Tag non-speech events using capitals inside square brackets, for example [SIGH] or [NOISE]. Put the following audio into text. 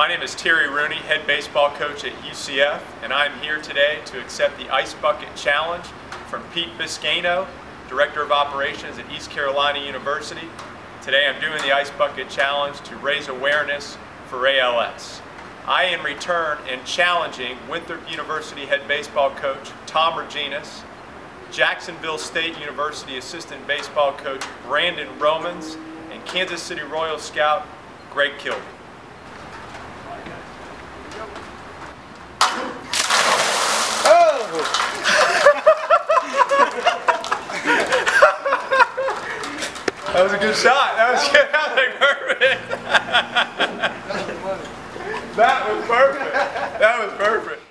My name is Terry Rooney, head baseball coach at UCF, and I'm here today to accept the Ice Bucket Challenge from Pete Buscaino, Director of Operations at East Carolina University. Today I'm doing the Ice Bucket Challenge to raise awareness for ALS. I, in return, am challenging Winthrop University head baseball coach Tom Riginos, Jacksonville State University assistant baseball coach Brandon Romans, and Kansas City Royal Scout Gregg Kilbry. That was a good shot. That was good. [LAUGHS] [LAUGHS] That was perfect. That was perfect. That was perfect.